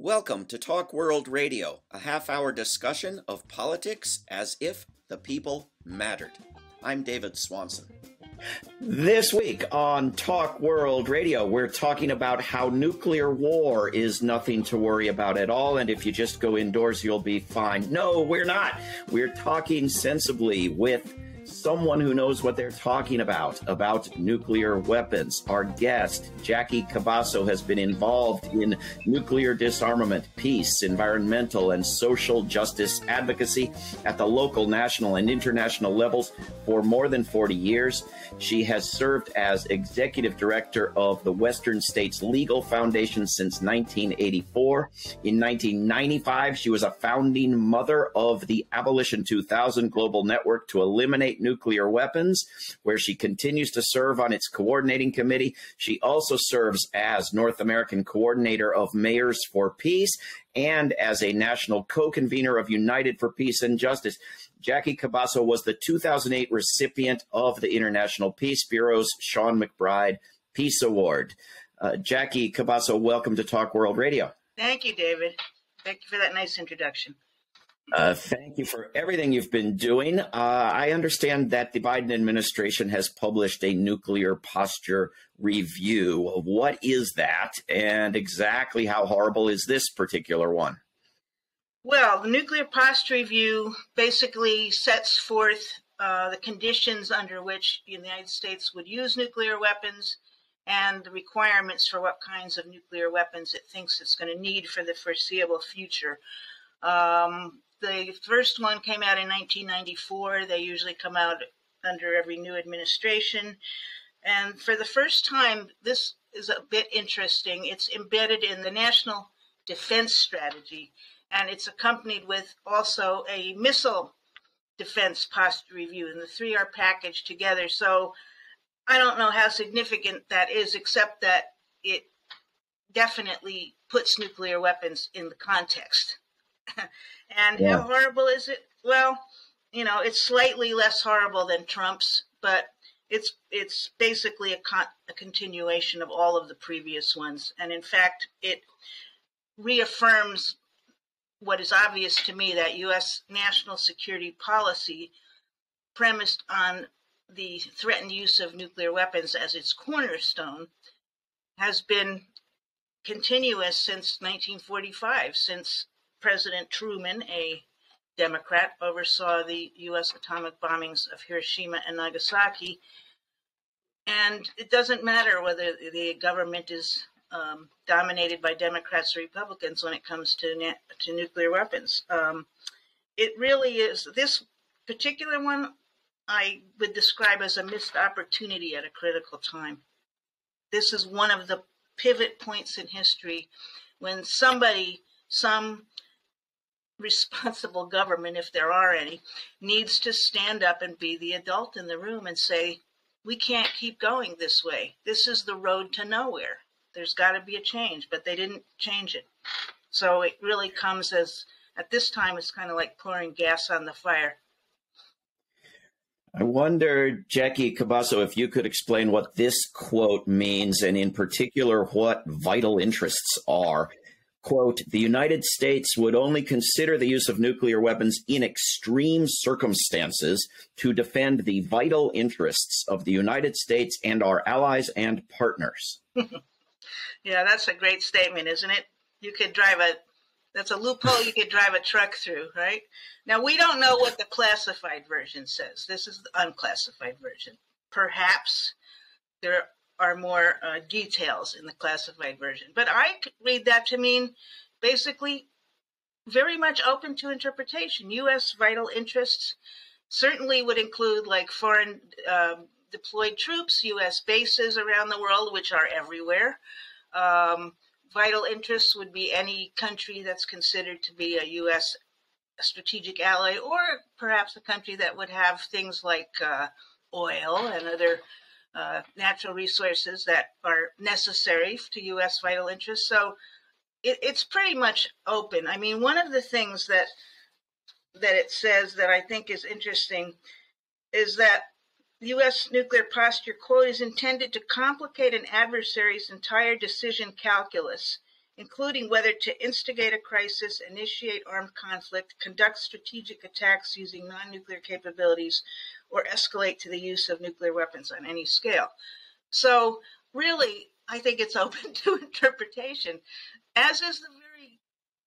Welcome to Talk World Radio, a half hour discussion of politics as if the people mattered. I'm David Swanson. This week on Talk World Radio, we're talking about how nuclear war is nothing to worry about at all. And if you just go indoors, you'll be fine. No, we're not. We're talking sensibly with someone who knows what they're talking about, about nuclear weapons. Our guest, Jackie Cabasso, has been involved in nuclear disarmament, peace, environmental, and social justice advocacy at the local, national, and international levels for more than 40 years. She has served as executive director of the Western States Legal Foundation since 1984. In 1995, she was a founding mother of the Abolition 2000 Global Network to eliminate nuclear weapons, where she continues to serve on its coordinating committee. She also serves as North American coordinator of Mayors for Peace and as a national co convenor of United for Peace and Justice. Jackie Cabasso was the 2008 recipient of the International Peace Bureau's Sean MacBride Peace Award. Uh, Jackie Cabasso, welcome to Talk World Radio. Thank you, David. Thank you for that nice introduction. Uh, thank you for everything you've been doing. Uh, I understand that the Biden administration has published a nuclear posture review. What is that, and exactly how horrible is this particular one? Well, the nuclear posture review basically sets forth uh, the conditions under which the United States would use nuclear weapons and the requirements for what kinds of nuclear weapons it thinks it's going to need for the foreseeable future. Um, the first one came out in 1994. They usually come out under every new administration. And for the first time, this is a bit interesting. It's embedded in the National Defense Strategy and it's accompanied with also a missile defense posture review, and the three are packaged together. So I don't know how significant that is, except that it definitely puts nuclear weapons in the context. and yeah. how horrible is it? Well, you know, it's slightly less horrible than Trump's, but it's it's basically a, con- a continuation of all of the previous ones, and in fact, it reaffirms what is obvious to me that U.S. national security policy premised on the threatened use of nuclear weapons as its cornerstone has been continuous since 1945, since President Truman, a Democrat, oversaw the U.S. atomic bombings of Hiroshima and Nagasaki. And it doesn't matter whether the government is um, dominated by Democrats or Republicans when it comes to to nuclear weapons. Um, it really is this particular one. I would describe as a missed opportunity at a critical time. This is one of the pivot points in history when somebody, some responsible government, if there are any, needs to stand up and be the adult in the room and say, we can't keep going this way. This is the road to nowhere there's got to be a change, but they didn't change it. So it really comes as, at this time, it's kind of like pouring gas on the fire. I wonder, Jackie Cabasso, if you could explain what this quote means and, in particular, what vital interests are. Quote, the United States would only consider the use of nuclear weapons in extreme circumstances to defend the vital interests of the United States and our allies and partners. Yeah, that's a great statement, isn't it? You could drive a that's a loophole you could drive a truck through, right? Now we don't know what the classified version says. This is the unclassified version. Perhaps there are more uh, details in the classified version, but I read that to mean basically very much open to interpretation. U.S. vital interests certainly would include like foreign um, deployed troops, U.S. bases around the world, which are everywhere. Um, vital interests would be any country that's considered to be a U.S. strategic ally, or perhaps a country that would have things like uh, oil and other uh, natural resources that are necessary to U.S. vital interests. So it, it's pretty much open. I mean, one of the things that that it says that I think is interesting is that U.S. nuclear posture, quote, is intended to complicate an adversary's entire decision calculus including whether to instigate a crisis, initiate armed conflict, conduct strategic attacks using non nuclear capabilities, or escalate to the use of nuclear weapons on any scale. So, really, I think it's open to interpretation, as is the very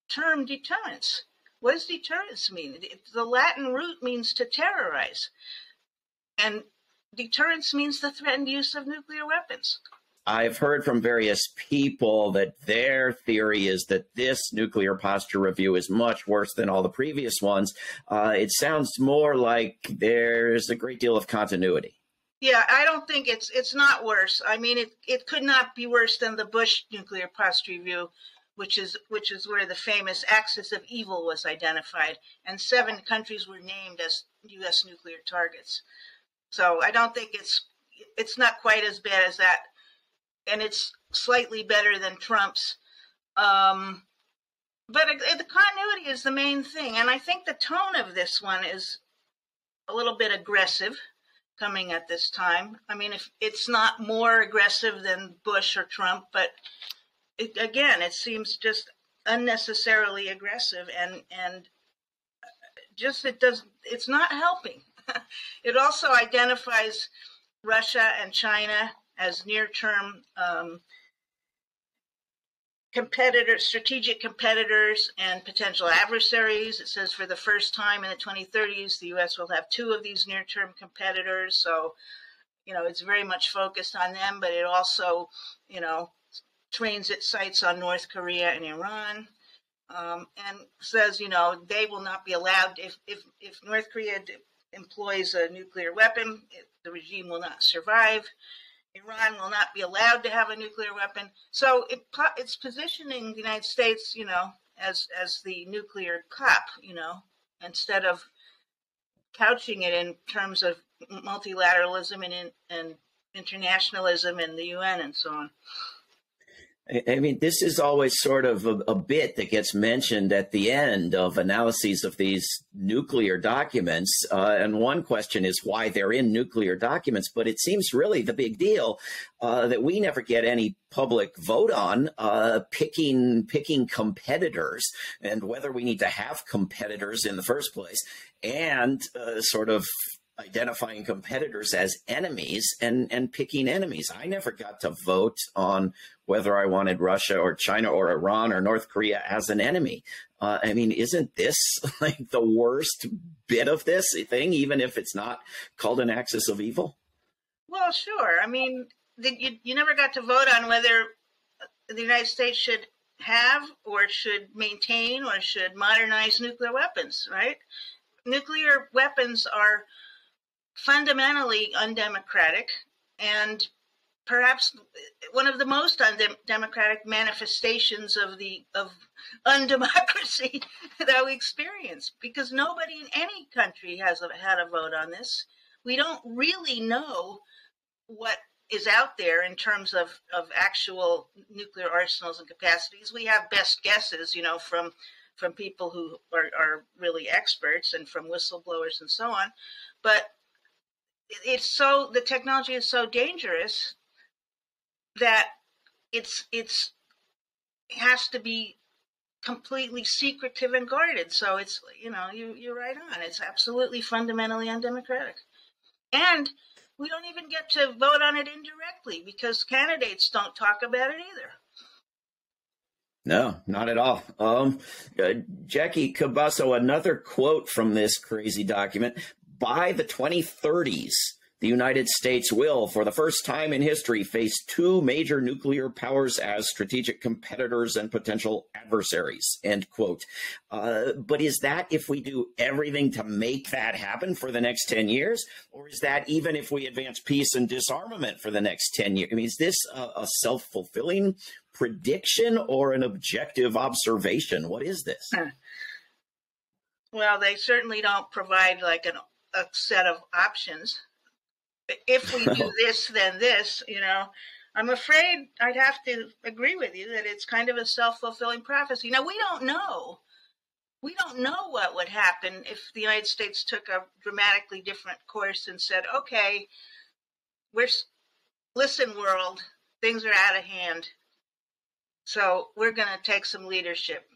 term deterrence. What does deterrence mean? The Latin root means to terrorize. And deterrence means the threatened use of nuclear weapons. I've heard from various people that their theory is that this nuclear posture review is much worse than all the previous ones. Uh, it sounds more like there's a great deal of continuity. Yeah, I don't think it's it's not worse. I mean, it it could not be worse than the Bush nuclear posture review, which is which is where the famous axis of evil was identified, and seven countries were named as U.S. nuclear targets. So I don't think it's it's not quite as bad as that and it's slightly better than Trump's. Um, but the continuity is the main thing, and I think the tone of this one is a little bit aggressive coming at this time. I mean, if it's not more aggressive than Bush or Trump, but it, again, it seems just unnecessarily aggressive, and and just it does it's not helping. it also identifies Russia and China as near-term um, competitors, strategic competitors, and potential adversaries. It says for the first time in the 2030s, the U.S. will have two of these near-term competitors. So, you know, it's very much focused on them, but it also, you know, trains its sights on North Korea and Iran. Um, and says, you know, they will not be allowed if if if North Korea employs a nuclear weapon, it, the regime will not survive. Iran will not be allowed to have a nuclear weapon. So it, it's positioning the United States, you know, as as the nuclear cop, you know, instead of couching it in terms of multilateralism and, and internationalism and the UN and so on. I mean, this is always sort of a, a, bit that gets mentioned at the end of analyses of these nuclear documents. Uh, and one question is why they're in nuclear documents. But it seems really the big deal uh, that we never get any public vote on uh, picking picking competitors and whether we need to have competitors in the first place, and uh, sort of identifying competitors as enemies and and picking enemies. I never got to vote on whether I wanted Russia or China or Iran or North Korea as an enemy. Uh, I mean, isn't this like the worst bit of this thing, even if it's not called an axis of evil? Well, sure. I mean, the, you you never got to vote on whether the United States should have or should maintain or should modernize nuclear weapons, right? Nuclear weapons are fundamentally undemocratic and perhaps one of the most undemocratic manifestations of the of undemocracy that we experience because nobody in any country has had a vote on this. We don't really know what is out there in terms of, of actual nuclear arsenals and capacities. We have best guesses you know from from people who are, are really experts and from whistleblowers and so on. But it's so the technology is so dangerous that it's it's it has to be completely secretive and guarded. So it's you know you you're right on. It's absolutely fundamentally undemocratic, and we don't even get to vote on it indirectly because candidates don't talk about it either. No, not at all. Um, uh, Jackie Cabasso, another quote from this crazy document by the 2030s, the United States will, for the first time in history, face two major nuclear powers as strategic competitors and potential adversaries. End quote. Uh, but is that if we do everything to make that happen for the next 10 years? Or is that even if we advance peace and disarmament for the next 10 years? I mean, is this a, a self fulfilling prediction or an objective observation? What is this? Well, they certainly don't provide like an a set of options. If we do this, then this, you know. I'm afraid I'd have to agree with you that it's kind of a self fulfilling prophecy. Now, we don't know. We don't know what would happen if the United States took a dramatically different course and said, okay, we're, listen, world, things are out of hand. So we're going to take some leadership.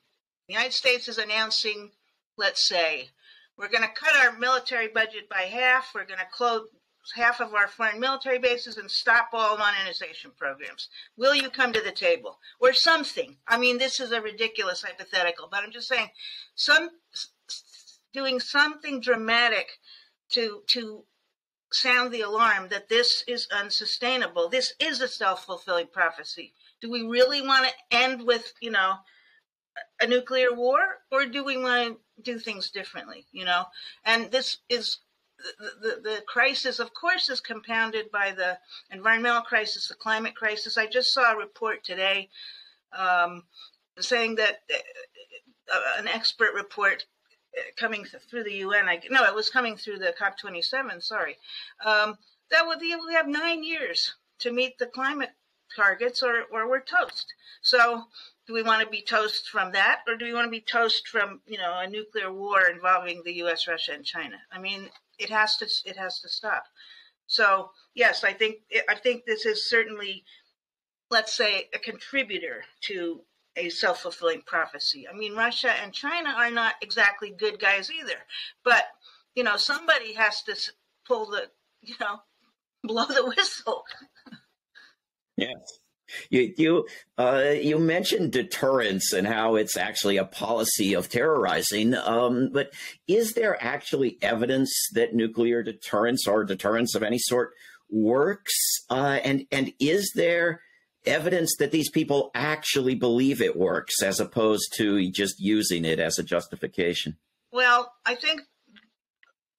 The United States is announcing, let's say, we're going to cut our military budget by half. We're going to close half of our foreign military bases and stop all non-ionization programs. Will you come to the table or something? I mean, this is a ridiculous hypothetical, but I'm just saying, some doing something dramatic to to sound the alarm that this is unsustainable. This is a self-fulfilling prophecy. Do we really want to end with, you know, a nuclear war or do we want to do things differently, you know? And this is the, the, the, crisis, of course, is compounded by the environmental crisis, the climate crisis. I just saw a report today um, saying that uh, an expert report uh, coming through the UN. I, no, it was coming through the COP27. Sorry, um, that would we have nine years to meet the climate targets, or or we're toast. So, do we want to be toast from that, or do we want to be toast from you know a nuclear war involving the U.S., Russia, and China? I mean, it has to it has to stop. So yes, I think I think this is certainly, let's say, a contributor to a self fulfilling prophecy. I mean, Russia and China are not exactly good guys either, but you know somebody has to pull the you know blow the whistle. yes. You you uh, you mentioned deterrence and how it's actually a policy of terrorizing. Um, but is there actually evidence that nuclear deterrence or deterrence of any sort works? Uh, and and is there evidence that these people actually believe it works, as opposed to just using it as a justification? Well, I think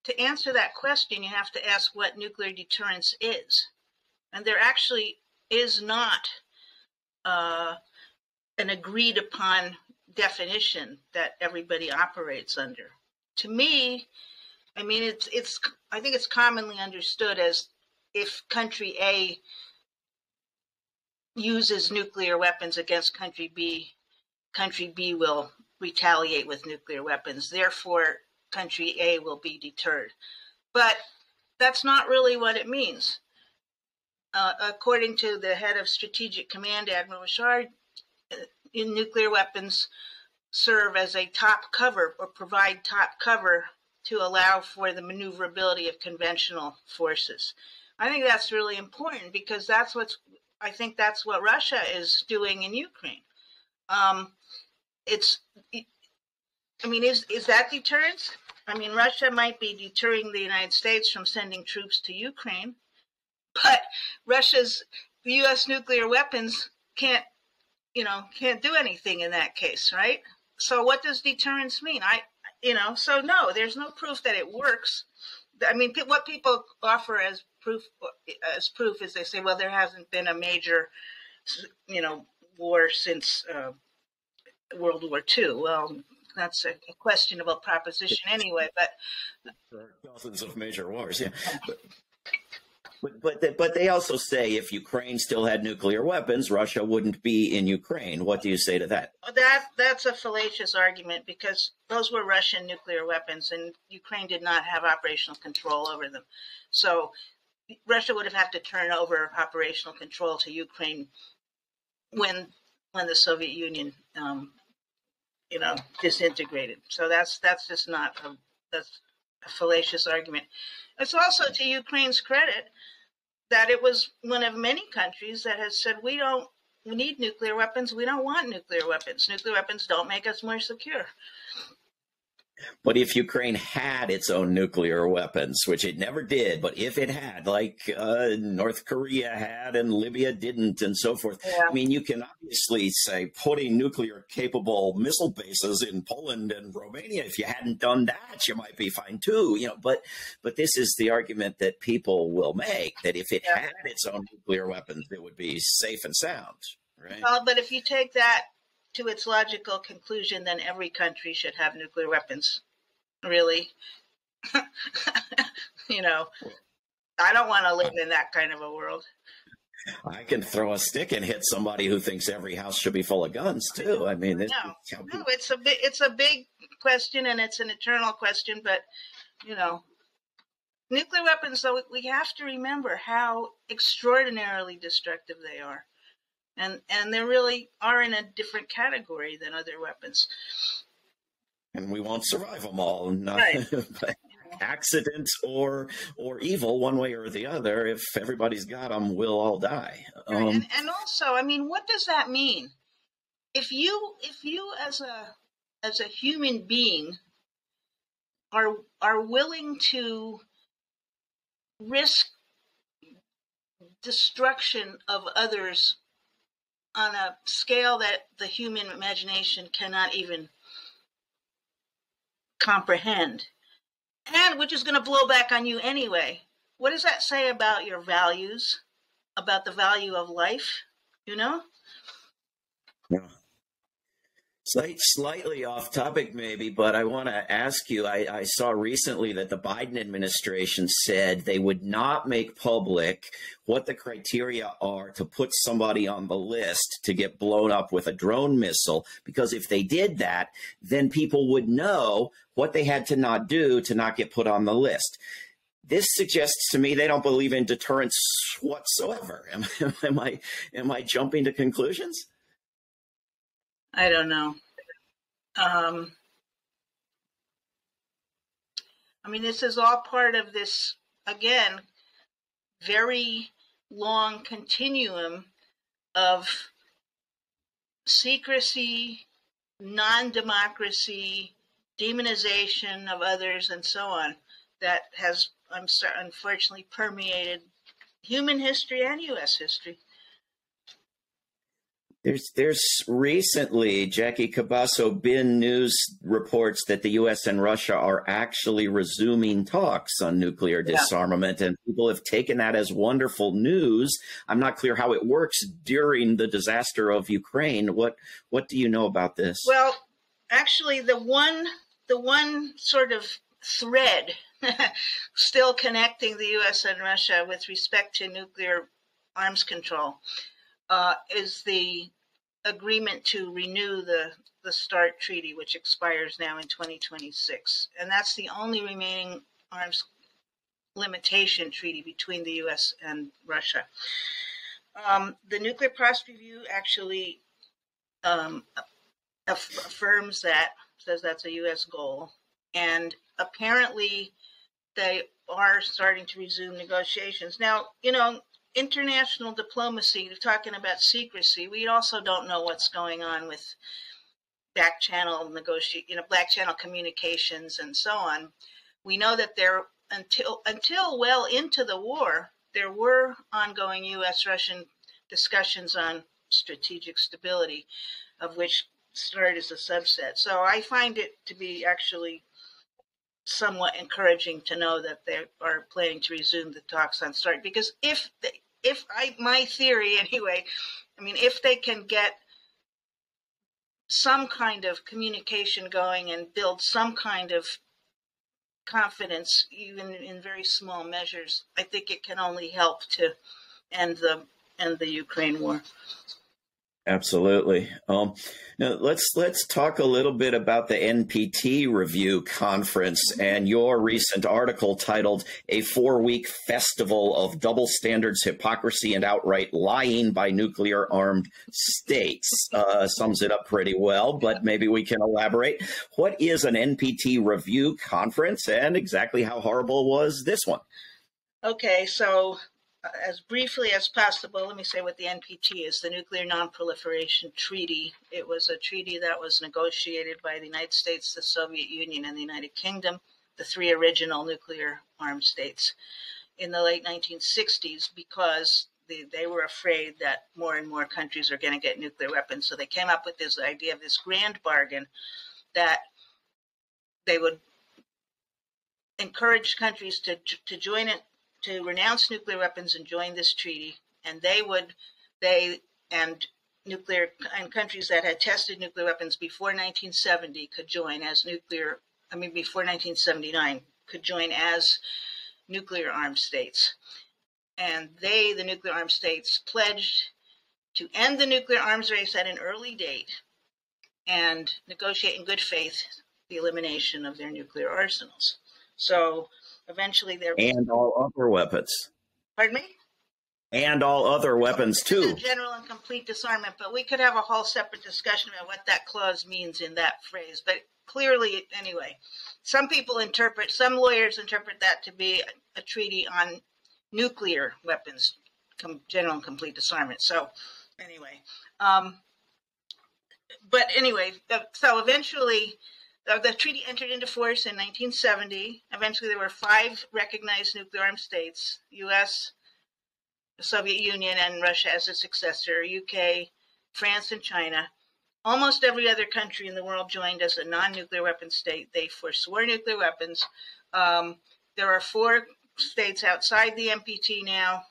to answer that question, you have to ask what nuclear deterrence is, and there actually is not uh, an agreed upon definition that everybody operates under. To me, I mean, it's it's. I think it's commonly understood as if country A uses nuclear weapons against country B, country B will retaliate with nuclear weapons. Therefore, country A will be deterred. But that's not really what it means. Uh, according to the head of Strategic Command, Admiral Richard, uh, nuclear weapons serve as a top cover or provide top cover to allow for the maneuverability of conventional forces. I think that's really important because that's what's I think that's what Russia is doing in Ukraine. Um, it's I mean, is is that deterrence? I mean, Russia might be deterring the United States from sending troops to Ukraine, but Russia's U.S. nuclear weapons can't, you know, can't do anything in that case, right? So what does deterrence mean? I, you know, so no, there's no proof that it works. I mean, what people offer as proof as proof is they say, well, there hasn't been a major, you know, war since uh, World War II. Well, that's a, questionable proposition anyway. But there are dozens of major wars, yeah. But, but but, but they also say if Ukraine still had nuclear weapons, Russia wouldn't be in Ukraine. What do you say to that? That that's a fallacious argument because those were Russian nuclear weapons, and Ukraine did not have operational control over them. So Russia would have had to turn over operational control to Ukraine when when the Soviet Union, um, you know, disintegrated. So that's that's just not a that's a fallacious argument. It's also to Ukraine's credit that it was one of many countries that has said we don't we need nuclear weapons. We don't want nuclear weapons. Nuclear weapons don't make us more secure. But if Ukraine had its own nuclear weapons, which it never did, but if it had, like uh, North Korea had and Libya didn't, and so forth, yeah. I mean, you can obviously say putting nuclear capable missile bases in Poland and Romania. If you hadn't done that, you might be fine too. You know, but but this is the argument that people will make that if it yeah. had its own nuclear weapons, it would be safe and sound. Right. Well, but if you take that to its logical conclusion, then every country should have nuclear weapons. Really. you know, I don't want to live in that kind of a world. I can throw a stick and hit somebody who thinks every house should be full of guns too. I mean, no, no, it's a big, it's a big question and it's an eternal question. But you know, nuclear weapons. Though we have to remember how extraordinarily destructive they are. And and they really are in a different category than other weapons. And we won't survive them all, not right. accident or or evil, one way or the other. If everybody's got them, we'll all die. Right. Um, and, and also, I mean, what does that mean? If you if you as a as a human being are are willing to risk destruction of others on a scale that the human imagination cannot even comprehend, and which is going to blow back on you anyway. What does that say about your values, about the value of life? You know? Yeah. Slight, slightly off topic, maybe, but I want to ask you. I, I, saw recently that the Biden administration said they would not make public what the criteria are to put somebody on the list to get blown up with a drone missile, because if they did that, then people would know what they had to not do to not get put on the list. This suggests to me they don't believe in deterrence whatsoever. Am, am I am I jumping to conclusions? I don't know. Um, I mean, this is all part of this, again, very long continuum of secrecy, non democracy, demonization of others, and so on that has, I'm sorry, unfortunately permeated human history and U.S. history. There's there's recently Jackie Cabasso bin news reports that the U.S. and Russia are actually resuming talks on nuclear disarmament, yeah. and people have taken that as wonderful news. I'm not clear how it works during the disaster of Ukraine. What what do you know about this? Well, actually, the one the one sort of thread still connecting the U.S. and Russia with respect to nuclear arms control uh, is the agreement to renew the the START treaty, which expires now in 2026, and that's the only remaining arms limitation treaty between the U.S. and Russia. Um, the Nuclear Posture Review actually um, affirms that, says that's a U.S. goal, and apparently they are starting to resume negotiations. Now, you know, international diplomacy, they're talking about secrecy, we also don't know what's going on with back channel negotiate, you know, black channel communications and so on. We know that there until until well into the war, there were ongoing U.S. Russian discussions on strategic stability, of which START is a subset. So I find it to be actually somewhat encouraging to know that they are planning to resume the talks on START because if they, if I my theory anyway, I mean if they can get some kind of communication going and build some kind of confidence, even in very small measures, I think it can only help to end the end the Ukraine war. Absolutely. Um, now let's let's talk a little bit about the NPT review conference and your recent article titled "A Four-Week Festival of Double Standards, Hypocrisy, and Outright Lying by Nuclear-Armed States." Uh, sums it up pretty well, but maybe we can elaborate. What is an NPT review conference, and exactly how horrible was this one? Okay, so as briefly as possible, let me say what the NPT is the Nuclear Nonproliferation Treaty. It was a treaty that was negotiated by the United States, the Soviet Union, and the United Kingdom, the three original nuclear armed states, in the late 1960s because they, they were afraid that more and more countries are going to get nuclear weapons. So they came up with this idea of this grand bargain that they would encourage countries to, to join it to renounce nuclear weapons and join this treaty, and they would they and nuclear and countries that had tested nuclear weapons before 1970 could join as nuclear. I mean, before 1979 could join as nuclear armed states, and they, the nuclear armed states, pledged to end the nuclear arms race at an early date and negotiate in good faith the elimination of their nuclear arsenals. So eventually there and all other weapons. Pardon me. and all other weapons too. General and complete disarmament, but we could have a whole separate discussion about what that clause means in that phrase. But clearly, anyway, some people interpret, some lawyers interpret that to be a, a treaty on nuclear weapons, com, general and complete disarmament. So, anyway, um, but anyway, so eventually. The treaty entered into force in 1970. Eventually, there were five recognized nuclear armed states: U.S., the Soviet Union and Russia as a successor, UK, France, and China. Almost every other country in the world joined as a non nuclear weapon state. They forswore nuclear weapons. Um, there are four states outside the NPT now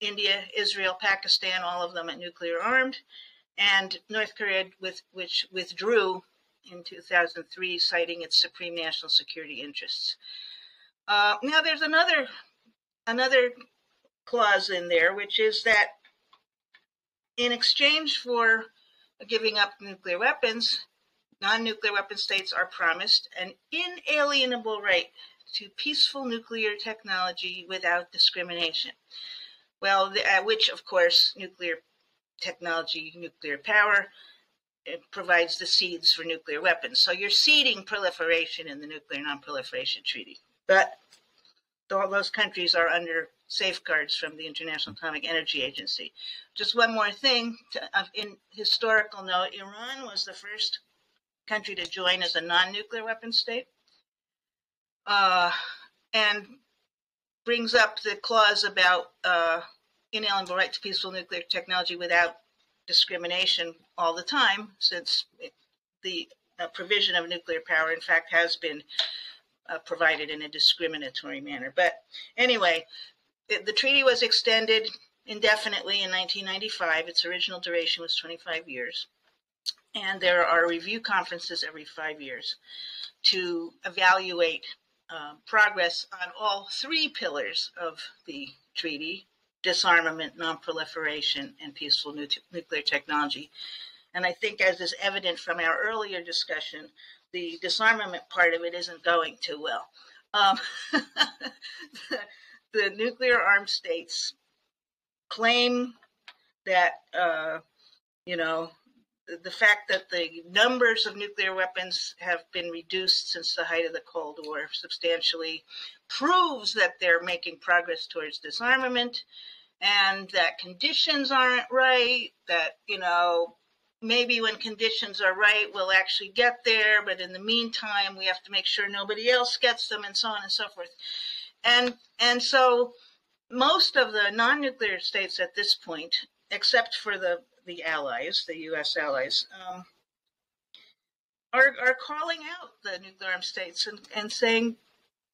India, Israel, Pakistan, all of them at nuclear armed, and North Korea, with, which withdrew in 2003, citing its supreme national security interests. Uh, now, there's another another clause in there, which is that in exchange for giving up nuclear weapons, non nuclear weapon states are promised an inalienable right to peaceful nuclear technology without discrimination. Well, the, uh, which, of course, nuclear technology, nuclear power, provides the seeds for nuclear weapons. So you're seeding proliferation in the Nuclear Non-Proliferation Treaty. But all those countries are under safeguards from the International Atomic Energy Agency. Just one more thing, to, uh, in historical note, Iran was the first country to join as a non-nuclear weapon state, uh, and brings up the clause about uh, inalienable right to peaceful nuclear technology without discrimination all the time, since the uh, provision of nuclear power, in fact, has been uh, provided in a discriminatory manner. But anyway, the, the treaty was extended indefinitely in 1995. Its original duration was 25 years. And there are review conferences every five years to evaluate uh, progress on all three pillars of the treaty disarmament, nonproliferation, and peaceful nu- nuclear technology. And I think, as is evident from our earlier discussion, the disarmament part of it isn't going too well. Um, the, the, nuclear armed states claim that, uh, you know, the, fact that the numbers of nuclear weapons have been reduced since the height of the Cold War substantially proves that they're making progress towards disarmament and that conditions aren't right, that, you know, maybe when conditions are right, we'll actually get there. But in the meantime, we have to make sure nobody else gets them, and so on and so forth. And and so most of the non-nuclear states at this point, except for the the allies, the U.S. allies, um, are are calling out the nuclear armed states and, and saying,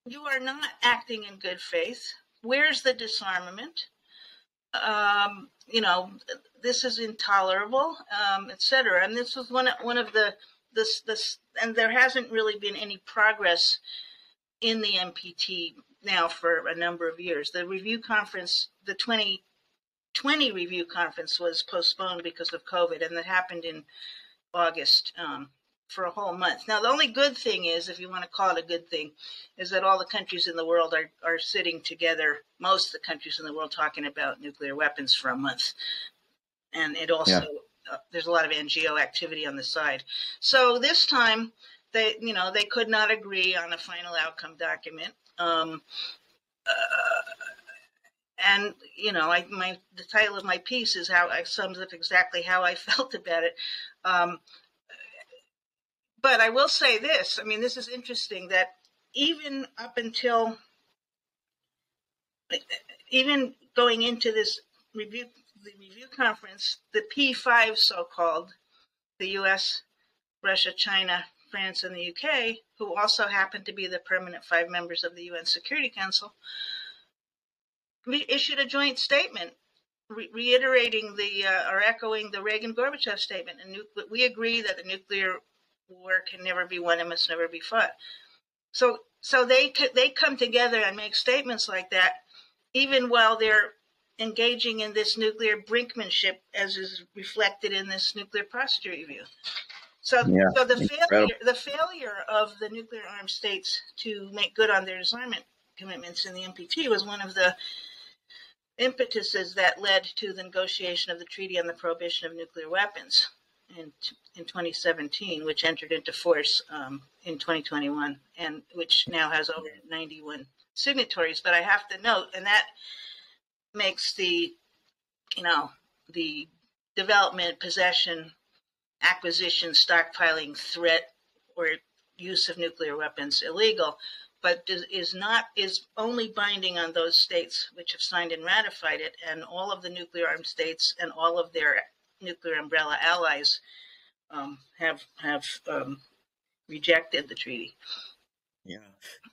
"You are not acting in good faith. Where's the disarmament?" Um, you know, this is intolerable, um, etc. And this was one of, one of the this this and there hasn't really been any progress in the NPT now for a number of years. The review conference, the 2020 review conference, was postponed because of COVID, and that happened in August. Um, for a whole month. Now, the only good thing is, if you want to call it a good thing, is that all the countries in the world are, are sitting together, most of the countries in the world talking about nuclear weapons for a month. And it also, yeah. uh, there's a lot of NGO activity on the side. So this time, they, you know, they could not agree on a final outcome document. Um, uh, and you know, I my the title of my piece is how I sums up exactly how I felt about it. Um, but I will say this I mean, this is interesting that even up until, even going into this review, the review conference, the P5 so called, the US, Russia, China, France, and the UK, who also happen to be the permanent five members of the UN Security Council, we issued a joint statement re- reiterating the uh, or echoing the Reagan Gorbachev statement. And nu- we agree that the nuclear war can never be won and must never be fought. So, so they they come together and make statements like that, even while they're engaging in this nuclear brinkmanship, as is reflected in this nuclear posture review. So, yeah, so the failure the failure of the nuclear armed states to make good on their disarmament commitments in the NPT was one of the impetuses that led to the negotiation of the Treaty on the Prohibition of Nuclear Weapons in, in 2017, which entered into force um, in 2021, and which now has over 91 signatories. But I have to note, and that makes the, you know, the development, possession, acquisition, stockpiling, threat, or use of nuclear weapons illegal but is not is only binding on those states which have signed and ratified it, and all of the nuclear armed states and all of their nuclear umbrella allies um, have have um, rejected the treaty. Yeah.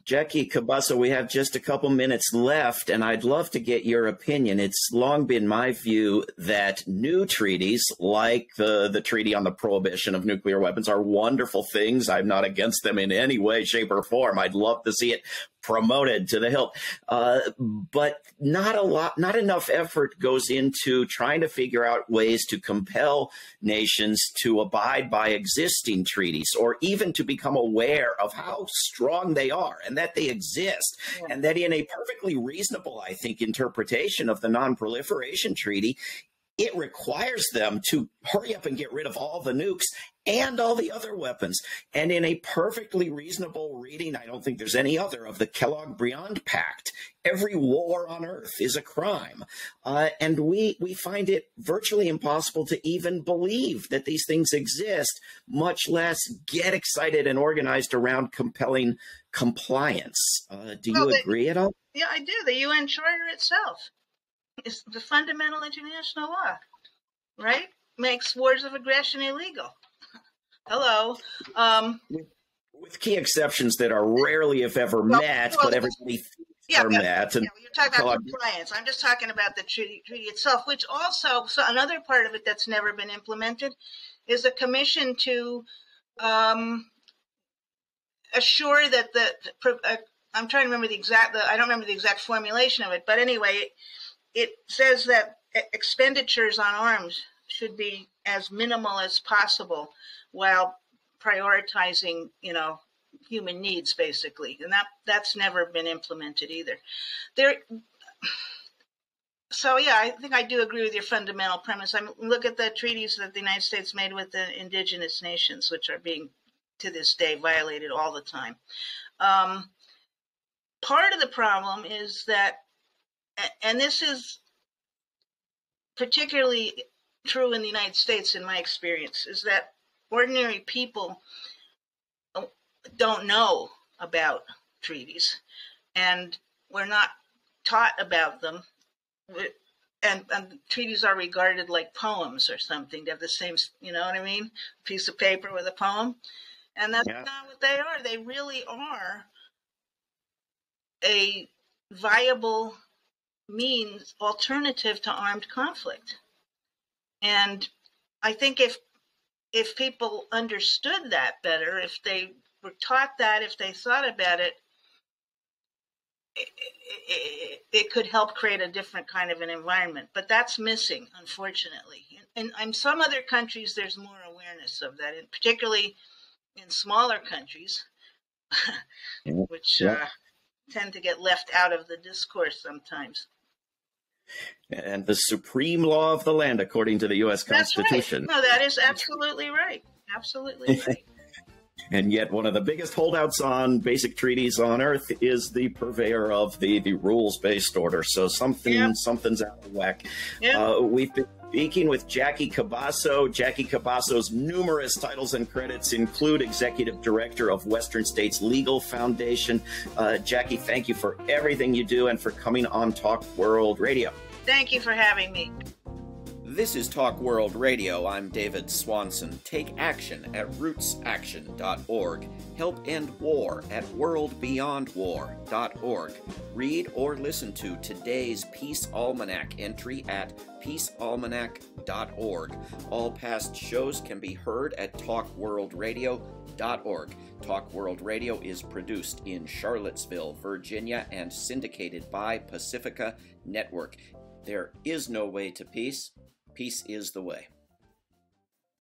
Jackie Cabasso, we have just a couple minutes left, and I'd love to get your opinion. It's long been my view that new treaties, like the, the Treaty on the Prohibition of Nuclear Weapons, are wonderful things. I'm not against them in any way, shape, or form. I'd love to see it promoted to the hilt. Uh, but not a lot, not enough effort goes into trying to figure out ways to compel nations to abide by existing treaties or even to become aware of how strong they are and that they exist. Yeah. And that in a perfectly reasonable, I think, interpretation of the Non Proliferation Treaty, it requires them to hurry up and get rid of all the nukes and all the other weapons. And in a perfectly reasonable reading, I don't think there's any other of the Kellogg Briand Pact. Every war on earth is a crime. Uh, and we, we find it virtually impossible to even believe that these things exist, much less get excited and organized around compelling compliance. Uh, do well, you agree at all? Yeah, I do. The UN Charter itself is the fundamental international law, right? Makes wars of aggression illegal. Hello. Um, with, key exceptions that are rarely, if ever, well, met, well, but everybody yeah, are yeah, met. And yeah, you're talking about compliance. I'm just talking about the treaty, treaty itself, which also, so another part of it that's never been implemented is a commission to um, assure that the, uh, I'm trying to remember the exact, the, I don't remember the exact formulation of it, but anyway, it, says that expenditures on arms should be as minimal as possible while prioritizing, you know, human needs basically. And that that's never been implemented either. There so yeah, I think I do agree with your fundamental premise. I look at the treaties that the United States made with the indigenous nations, which are being to this day violated all the time. Um, part of the problem is that, and this is particularly true in the United States, in my experience, is that ordinary people uh, don't know about treaties and we're not taught about them and, and, treaties are regarded like poems or something. They have the same, you know what I mean? Piece of paper with a poem. And that's yeah. not what they are. They really are a viable means alternative to armed conflict. And I think if if people understood that better, if they were taught that, if they thought about it, it, it, it, could help create a different kind of an environment. But that's missing, unfortunately. And in, in, some other countries, there's more awareness of that, and particularly in smaller countries, which yeah. uh, tend to get left out of the discourse sometimes and the supreme law of the land according to the U.S. Constitution. Right. No, that is absolutely right. Absolutely right. and yet, one of the biggest holdouts on basic treaties on earth is the purveyor of the, the rules based order. So something yeah. something's out of whack. Yeah. Uh, we've been speaking with Jackie Cabasso. Jackie Cabasso's numerous titles and credits include Executive Director of Western States Legal Foundation. Uh, Jackie, thank you for everything you do and for coming on Talk World Radio. Thank you for having me. This is Talk World Radio. I'm David Swanson. Take action at rootsaction.org. Help end war at worldbeyondwar.org. Read or listen to today's Peace Almanac entry at peacealmanac.org. All past shows can be heard at talkworldradio.org. Talk World Radio is produced in Charlottesville, Virginia, and syndicated by Pacifica Network. There is no way to peace. Peace is the way.